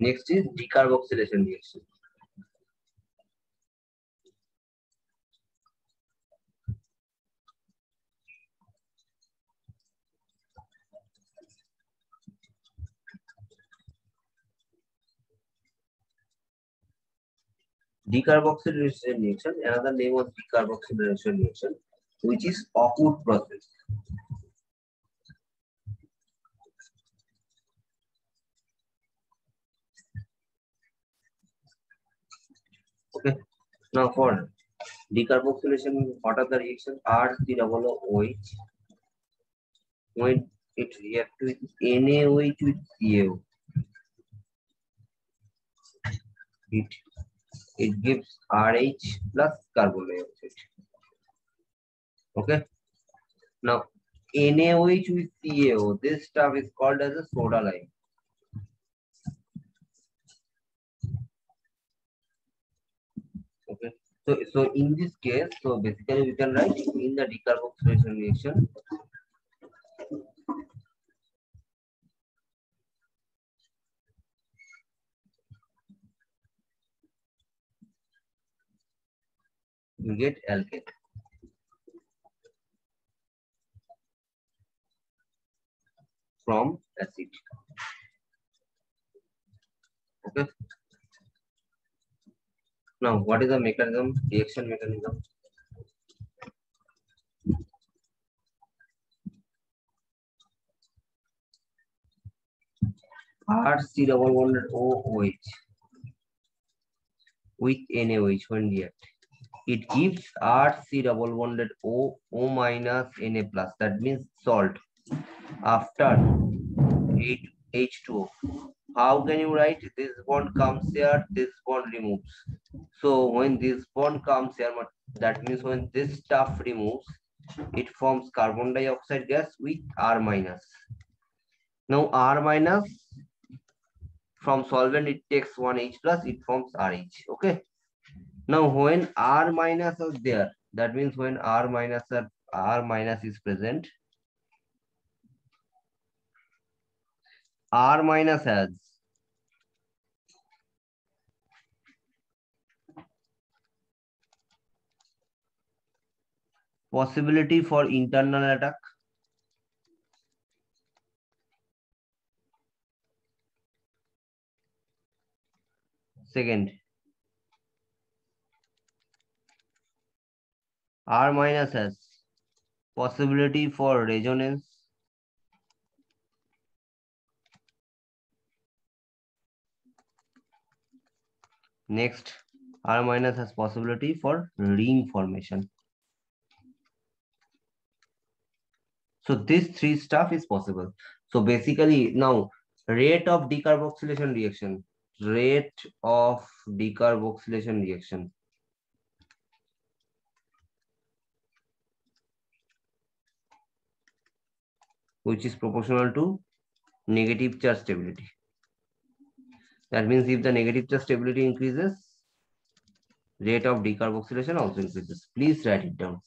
Next is decarboxylation reaction. Decarboxylation reaction, another name of decarboxylation reaction, which is awkward process. Now for decarboxylation, what are the reactions? C double OH. When it reacts with NaOH with CaO, it it gives RH plus carbon dioxide. Okay. Now NaOH with CaO, this stuff is called as a soda lime. Okay. So, so in this case, so basically we can write in the decarboxylation reaction. We get alkane. From acid. Okay. Now, what is the mechanism, reaction mechanism? RC double bonded OOH with NaOH when react. It gives RC double bonded O, O minus Na plus. That means salt after H2O. How can you write this bond comes here, this bond removes. So when this bond comes here, that means when this stuff removes, it forms carbon dioxide gas with R minus. Now R minus from solvent it takes one H plus, it forms RH. Okay. Now when R minus is there, that means when R minus R minus is present, R minus has possibility for internal attack. Second, R minus has possibility for resonance. Next, R minus has possibility for ring formation. So this three stuff is possible. So basically now rate of decarboxylation reaction, rate of decarboxylation reaction. Which is proportional to negative charge stability. That means if the negative charge stability increases, rate of decarboxylation also increases. Please write it down.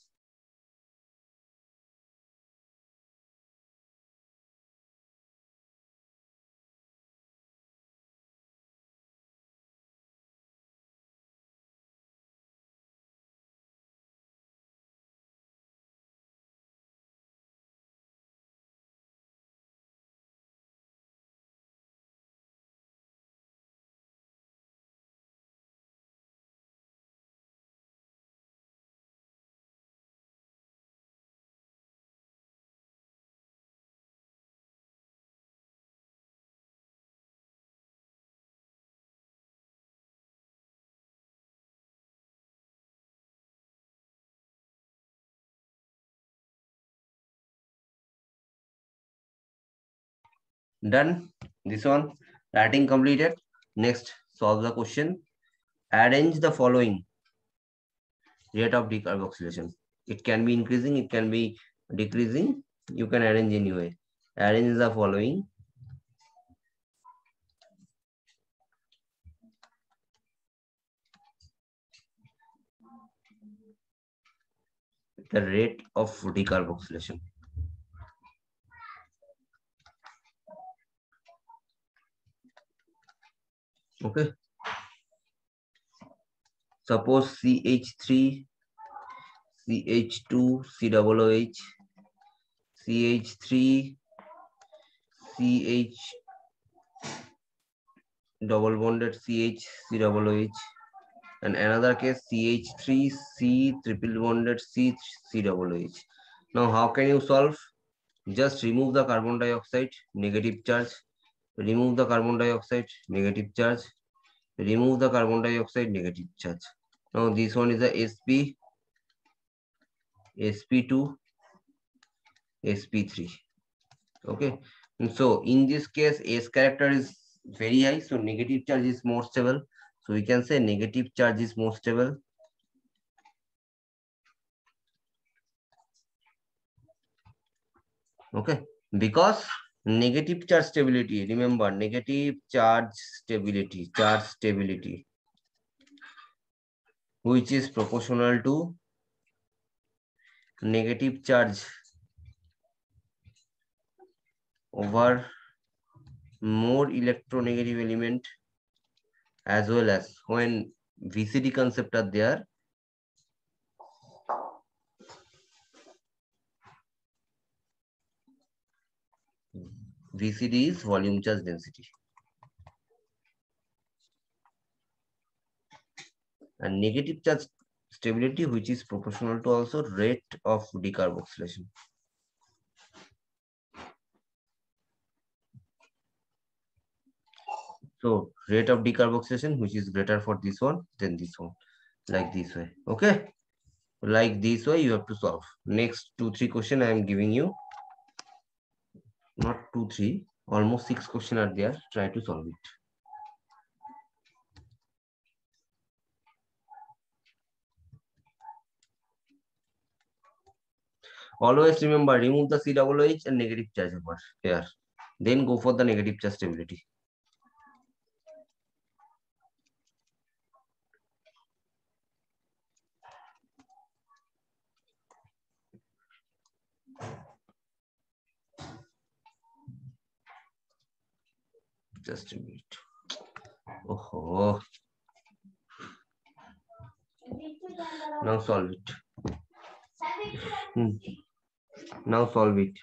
Done. This one, writing completed. Next, solve the question. Arrange the following rate of decarboxylation. It can be increasing, it can be decreasing. You can arrange anyway. Arrange the following. The rate of decarboxylation. Okay. Suppose CH3, CH2, COOH, CH3, CH double bonded CH, COOH, and another case CH3, C triple bonded C, COOH. Now, how can you solve? Just remove the carbon dioxide, negative charge, remove the carbon dioxide, negative charge, remove the carbon dioxide, negative charge. Now, this one is a SP, SP2, SP3. Okay. And so in this case, S character is very high. So negative charge is more stable. So we can say negative charge is more stable. Okay. Because negative charge stability remember negative charge stability charge stability हुई is proportional to negative charge over more electronegative element as well as when VCD concept are there VCD is volume charge density. And negative charge stability, which is proportional to also rate of decarboxylation. So rate of decarboxylation, which is greater for this one than this one, like this way. Okay. Like this way, you have to solve. Next two, three question I am giving you. Not two, three, almost six question are there. Try to solve it. Always remember, remove the c double h and negative charge over here. Then go for the negative charge stability. Just a minute. Oh, now solve it. Hmm. Now solve it.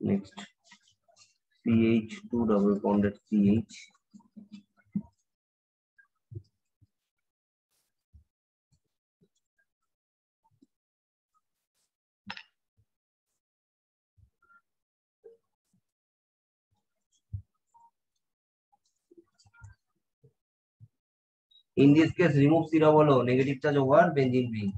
Next. CH2 double bonded CH. In this case, remove zero below negative charge over benzene ring.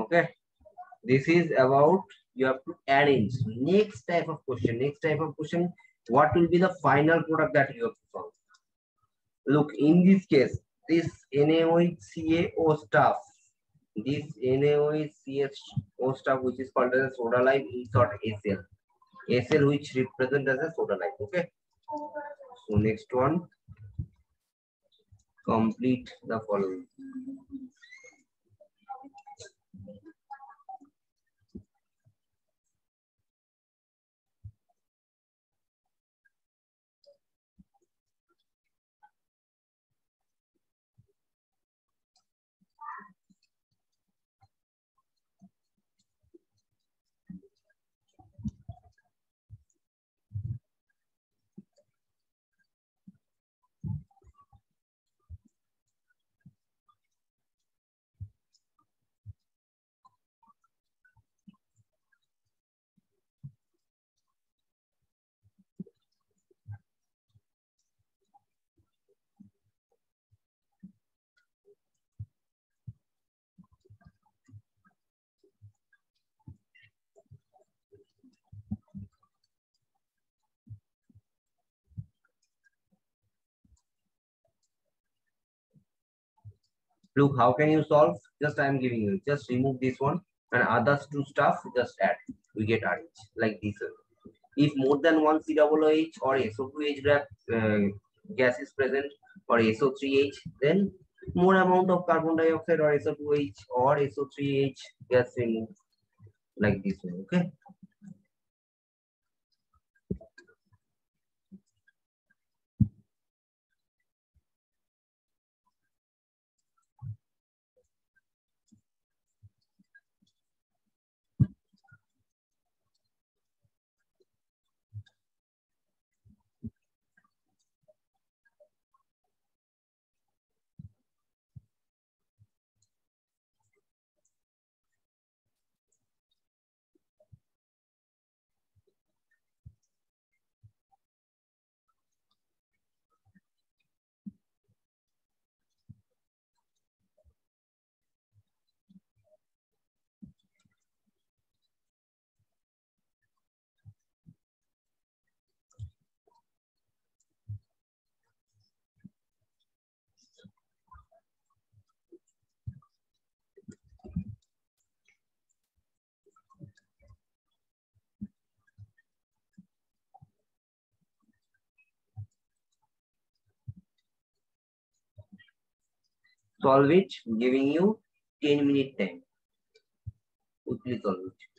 Okay. This is about you have to arrange. Next type of question. Next type of question. What will be the final product that you have to solve? Look, in this case, this NaOH stuff, this NaOH stuff which is called as soda lime in short SL. SL which represent as a soda lime. Okay. So next one, complete the following. Look, how can you solve? Just I am giving you. Just remove this one and others two stuff, just add. We get RH like this. If more than one COOH or SO2H uh, gas is present or SO3H, then more amount of carbon dioxide or SO2H or SO3H gas removed like this one. Okay. Solve it giving you 10 minute time. Quickly solve it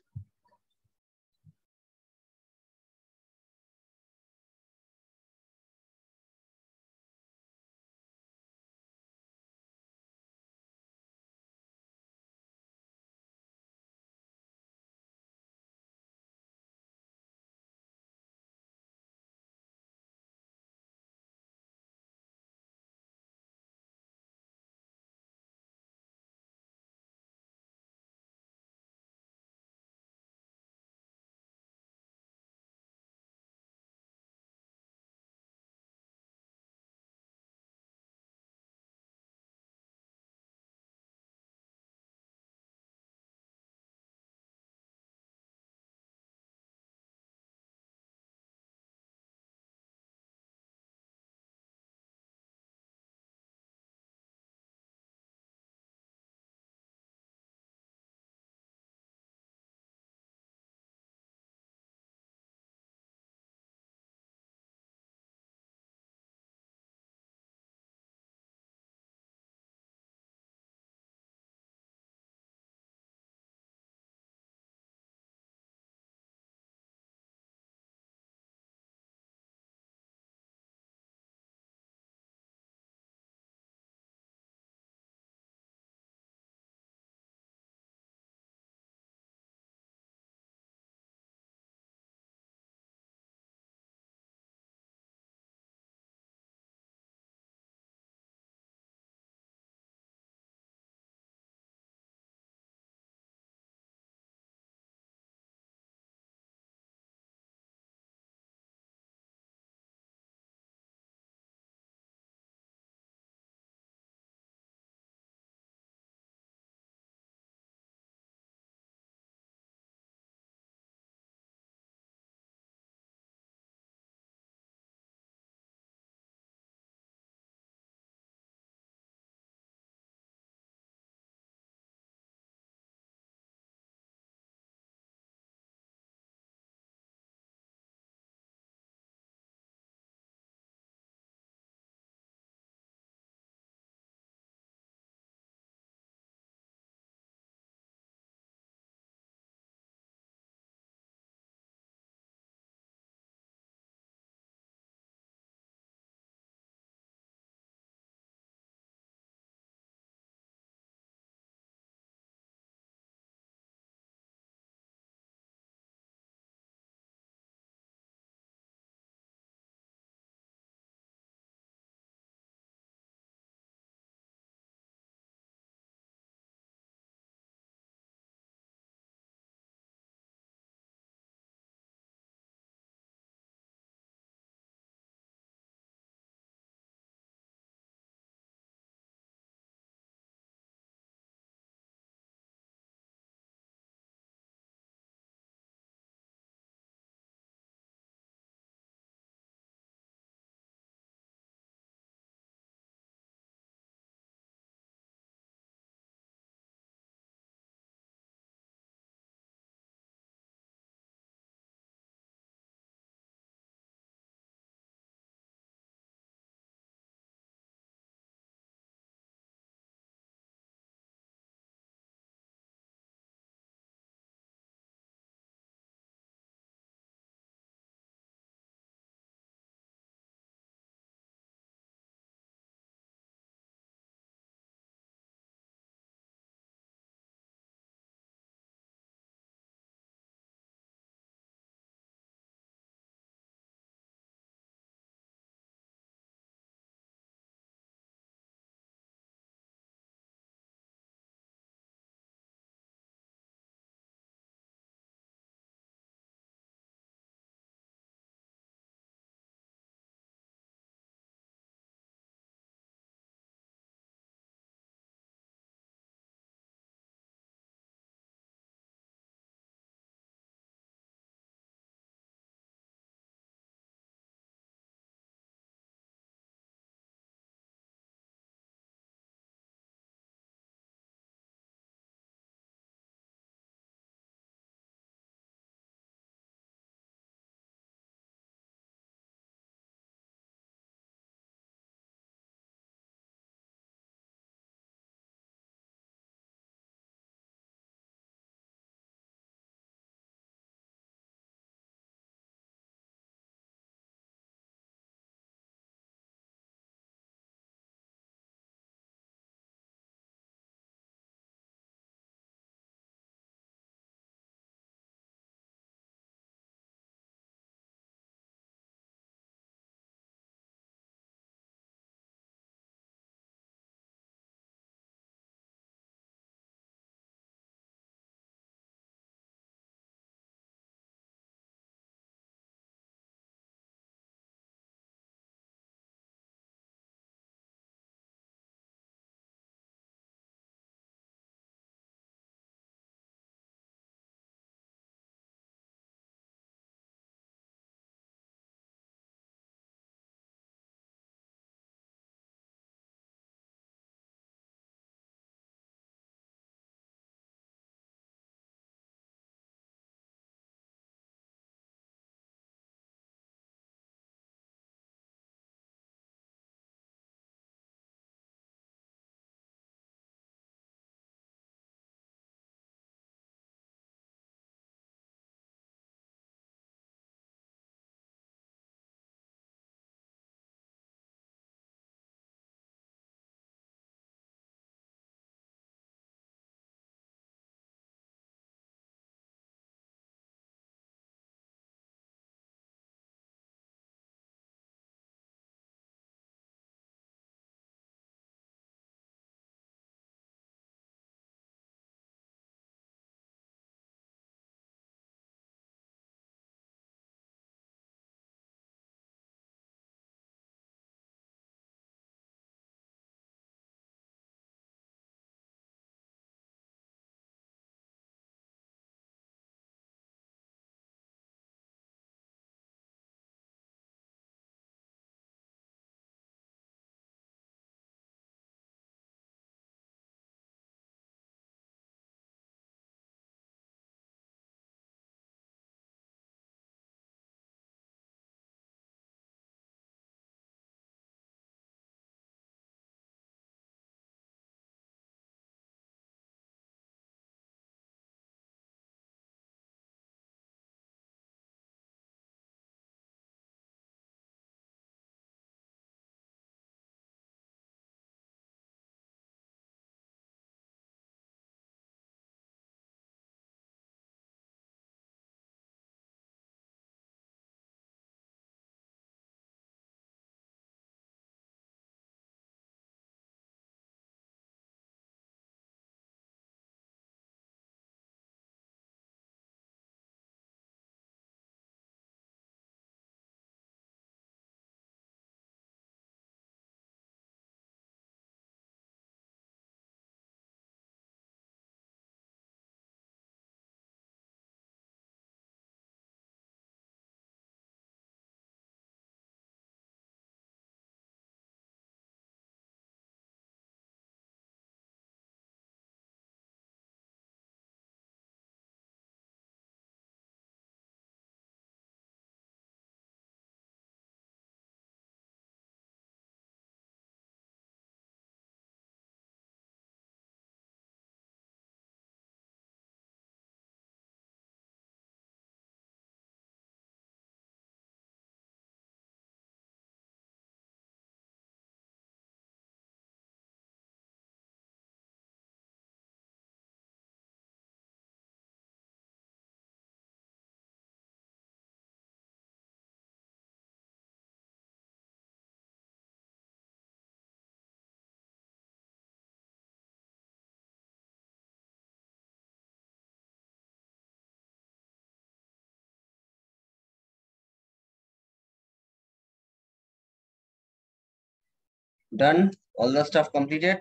Done. All the stuff completed.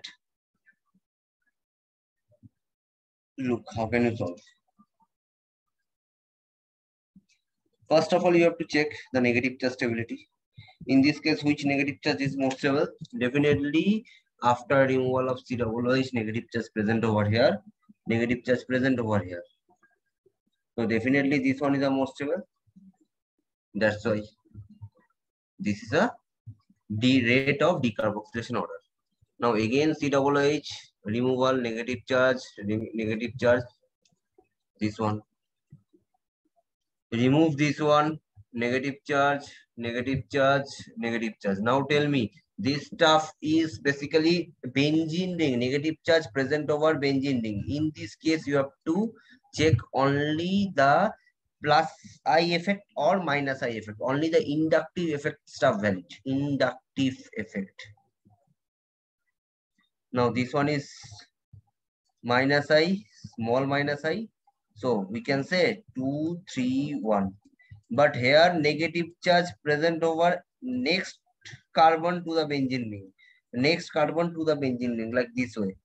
Look, how can you solve? First of all, you have to check the negative charge stability. In this case, which negative charge is most stable? Definitely after removal of C double is negative charge present over here, negative charge present over here. So definitely this one is the most stable. That's why this is a D rate of decarboxylation order. Now again C double H removal negative charge negative charge this one. Remove this one negative charge negative charge negative charge. Now tell me this stuff is basically benzene ring negative charge present over benzene ring. In this case you have to check only the plus i effect or minus i effect only the inductive effect stuff valid inductive effect now this one is minus i small minus i so we can say 2, 3, 1. But here negative charge present over next carbon to the benzene ring. Next carbon to the benzene ring like this way.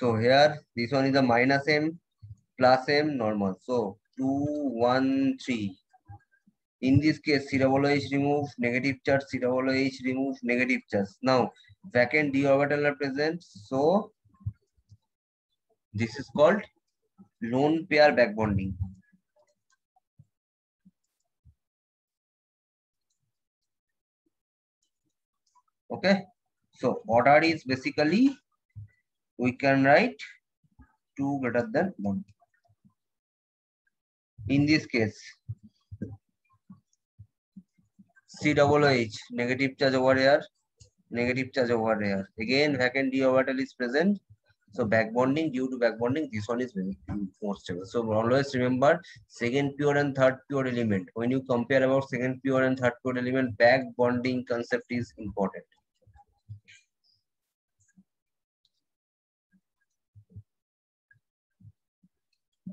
So here this one is the minus m plus m normal. So 2, 1, 3. In this case, C double H remove, negative charge, C double H remove, negative charge. Now vacant d orbital are present. So this is called lone pair back bonding. Okay. So order is basically we can write 2 greater than 1. In this case, C double H negative charge over here negative charge over here. Again, vacant d orbital is present. So back bonding, due to back bonding, this one is more stable. So always remember second pure and third pure element. When you compare about second pure and third pure element, back bonding concept is important.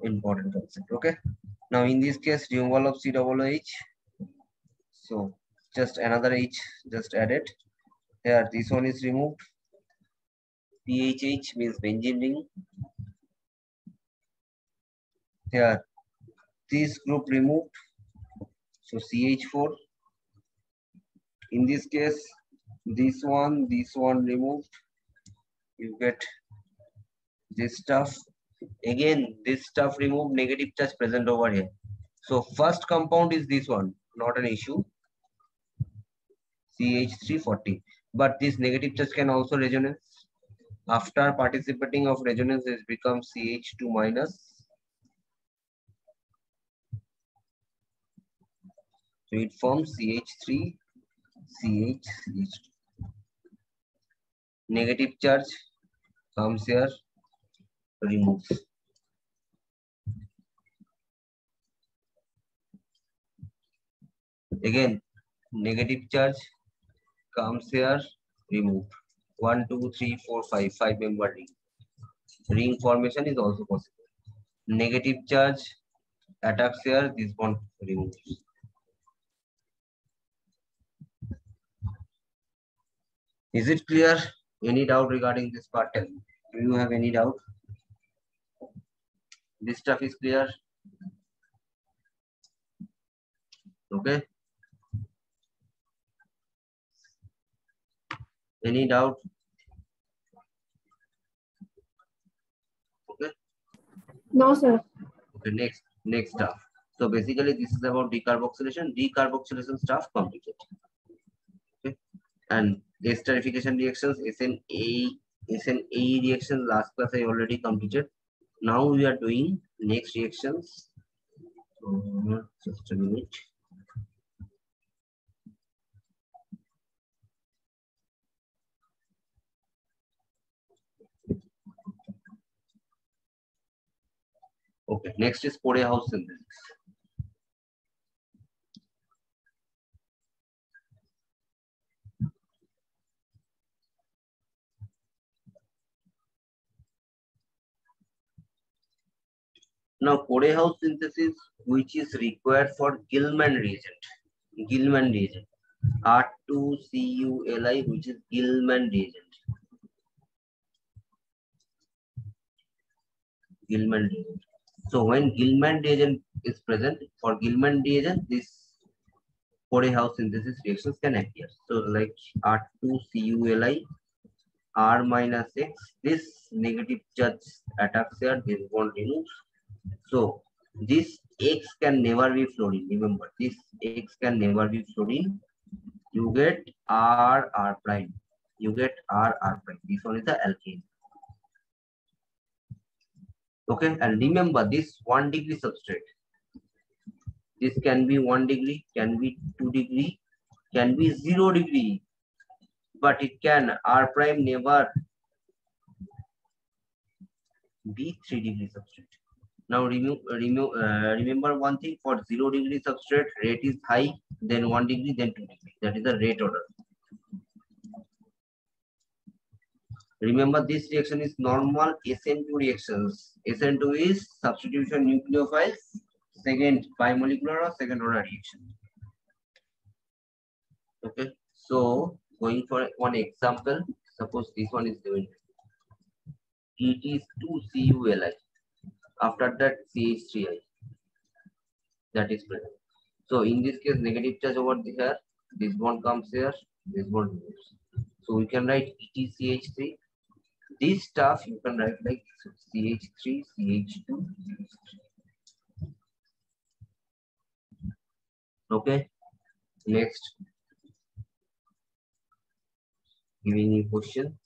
Important concept. Okay. Now in this case, removal of C double H. So just another H just added. Here, this one is removed. PHH means benzene ring. Here, this group removed. So CH4. In this case, this one, this one removed. You get this stuff. Again, this stuff remove negative charge present over here. So first compound is this one, not an issue. CH340 but this negative charge can also resonance. After participating of resonance, it becomes CH2 minus. So it forms CH3, CH, CH2. Negative charge comes here, removes. Again, negative charge comes here, removed. One, two, three, four, five, five member ring. Ring formation is also possible. Negative charge attacks here, this one removes. Is it clear? Any doubt regarding this part? Do you have any doubt? This stuff is clear? Okay. Any doubt? Okay. No, sir. Okay, next, next stuff. So basically, this is about decarboxylation. Decarboxylation stuff completed. Okay. And esterification reactions, SNA, SNA reactions, last class I already completed. Now we are doing next reactions. So, just a minute. Okay, next is Corey-House synthesis. Now, Corey-House synthesis, which is required for Gilman reagent. Gilman reagent. R2CuLi, which is Gilman reagent. Gilman reagent. So when Gilman reagent is present, for Gilman reagent, this Corey-House synthesis reactions can appear. So like R2CuLi, R minus X, this negative charge attacks here, this bond removes. So this X can never be fluorine. Remember, this X can never be fluorine. You get R, R prime. You get R, R prime. This one is the alkane. Okay, and remember this one degree substrate. This can be one degree, can be two degree, can be zero degree, but it can R prime never be three degree substrate. Now remove, remove, uh, remember one thing for zero degree substrate, rate is high, then one degree, then two degree. That is the rate order. Remember this reaction is normal SN2 reactions. SN2 is substitution nucleophiles, second bimolecular or second order reaction. Okay, so going for one example, suppose this one is given. it is 2CuLi. After that CH3I that is present. So in this case, negative charge over here, this bond comes here, this bond moves. So we can write ETCH3 this stuff you can write like CH3, CH2. CH3. Okay, next. Giving you question.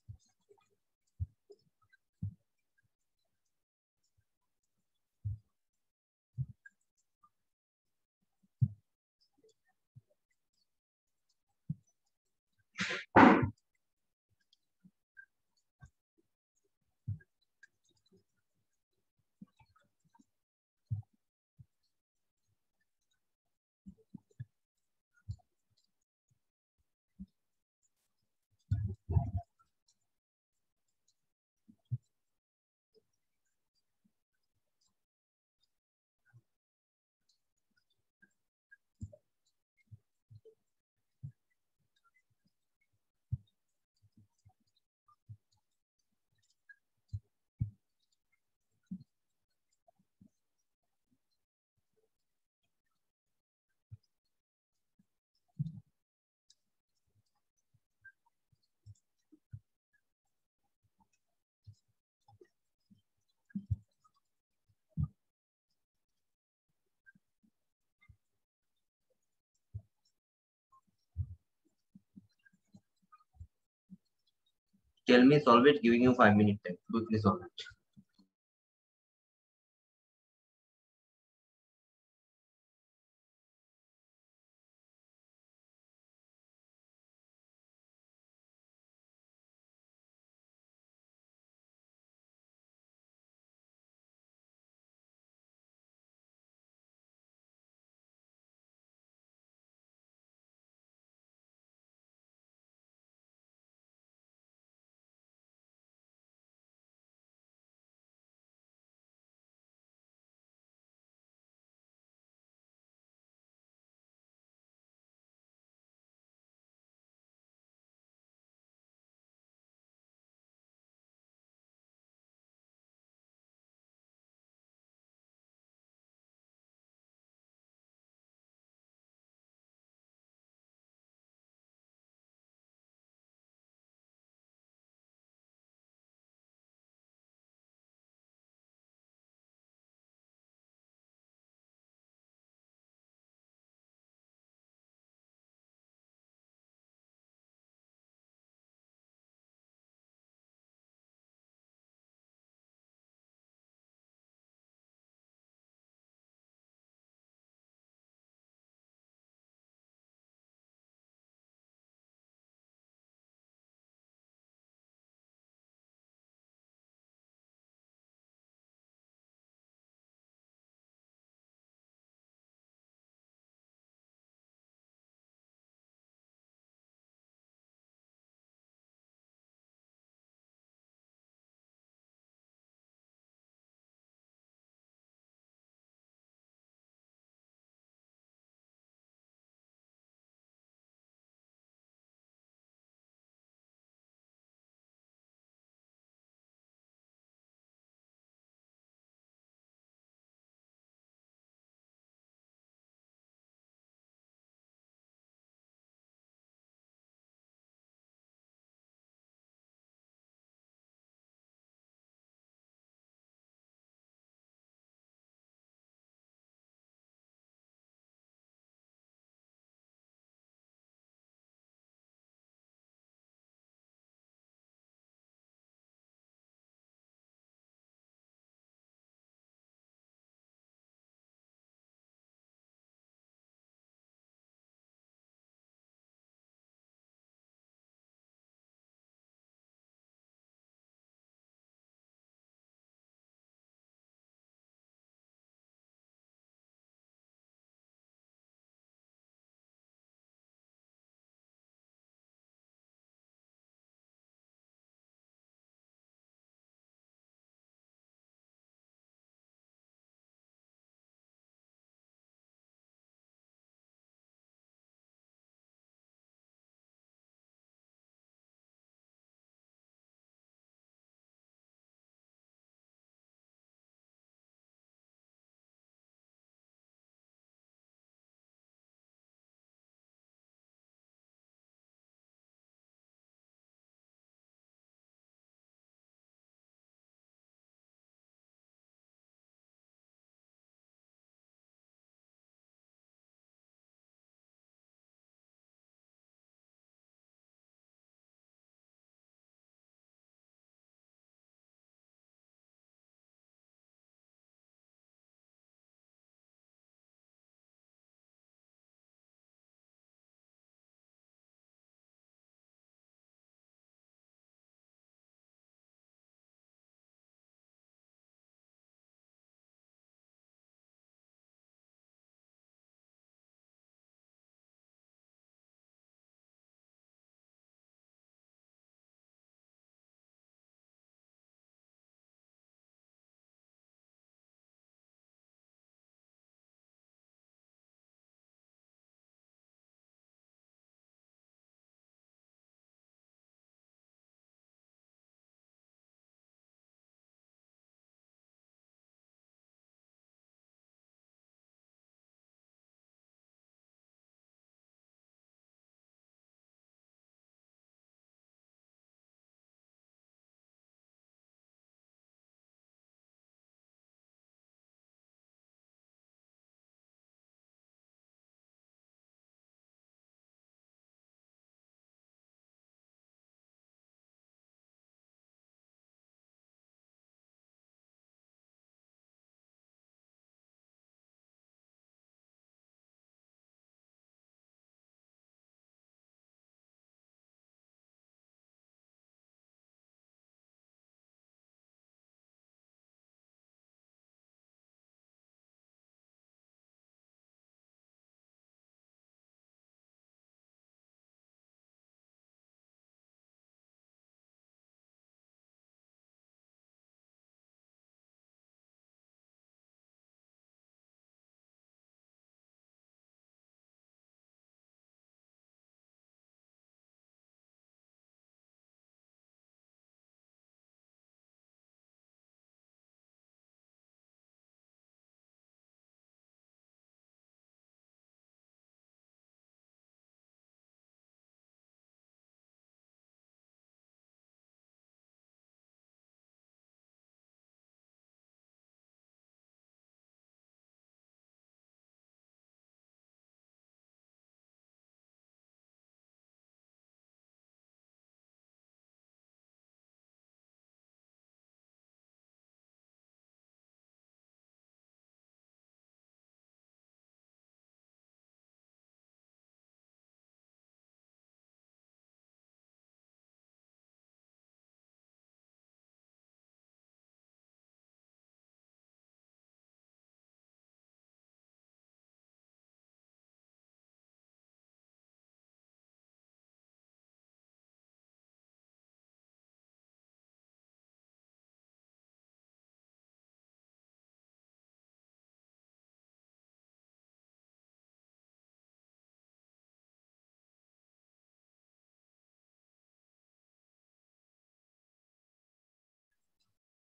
Tell me solve it, giving you five minutes time. Quickly solve it.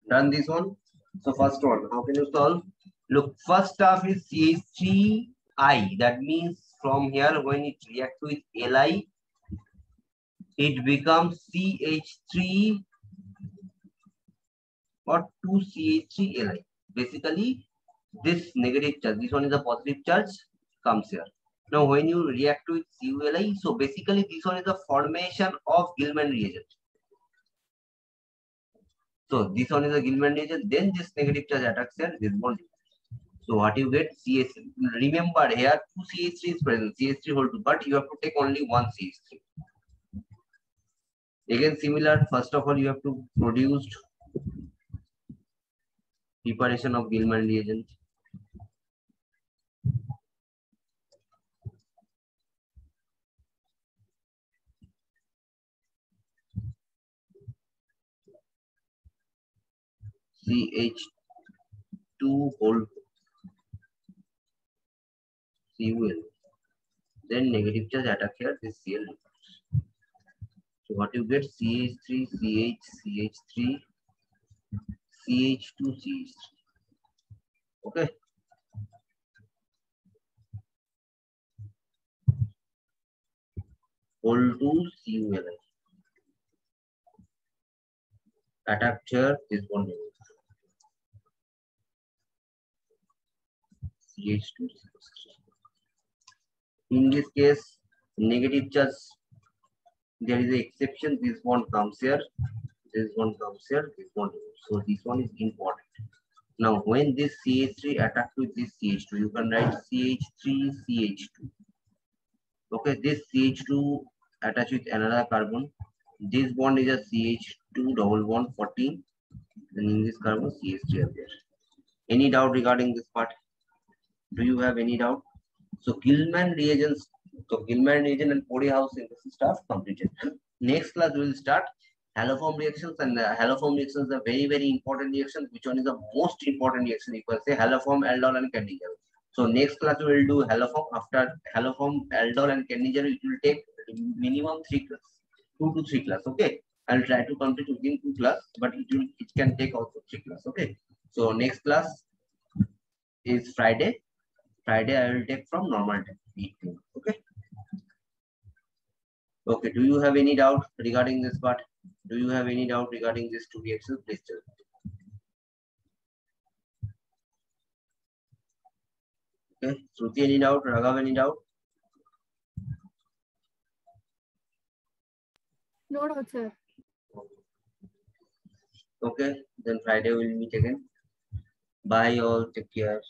Run this one. So first one, how can you solve? Look, first half is CH3I. That means from here, when it reacts with Li, it becomes CH3 or 2CH3Li. Basically, this negative charge, this one is a positive charge, comes here. Now, when you react with CuLi, so basically this one is a formation of Gilman reagent. So this one is a Gilman reagent, then this negative charge attacks here, this one. So what you get, CH, remember here two CH3 is present, CH3 hold two, but you have to take only one CH3. Again, similar, first of all, you have to produce preparation of Gilman reagent. CH2 hold CuL. Then negative charge attack here, this Cl. So what you get CH3, CH, CH3, CH2, CH3. Okay. Hold to CuLi. Attack here, this one. CH2, In this case, negative charge, there is an exception. This one comes here, this one comes here, this one. So this one is important. Now, when this CH3 attack with this CH2, you can write CH3, CH2. Okay, this CH2 attached with another carbon. This bond is a CH2 double bond 14. And in this carbon, CH3 are there. Any doubt regarding this part? Do you have any doubt? So Gilman reagents, so Gilman reagent and Corey-House synthesis stuff completed. Next class we will start haloform reactions and uh, haloform reactions are very very important reactions. Which one is the most important reaction? You can say haloform, aldol and Cannizzaro. So next class we will do haloform. After haloform, aldol and Cannizzaro, it will take minimum three class, two to three class. Okay, I'll try to complete within two class, but it will it can take also three class. Okay, so next class is Friday. Friday I will take from normal time. Okay. Okay. Do you have any doubt regarding this part? Do you have any doubt regarding this two reactions? Please tell me. Okay. Shruti, any doubt? Raghav, any doubt? No doubt, sir. Okay. Then Friday we will meet again. Bye all. Take care.